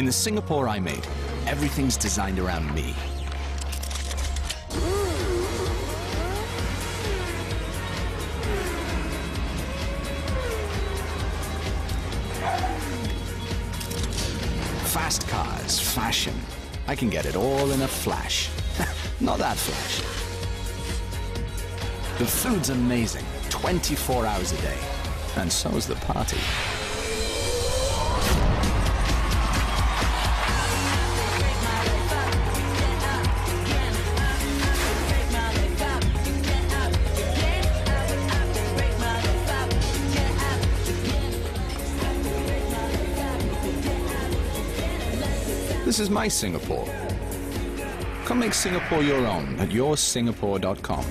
In the Singapore I made, everything's designed around me. Fast cars, fashion. I can get it all in a flash. Not that flash. The food's amazing, 24 hours a day. And so is the party. This is my Singapore. Come make Singapore your own at yoursingapore.com.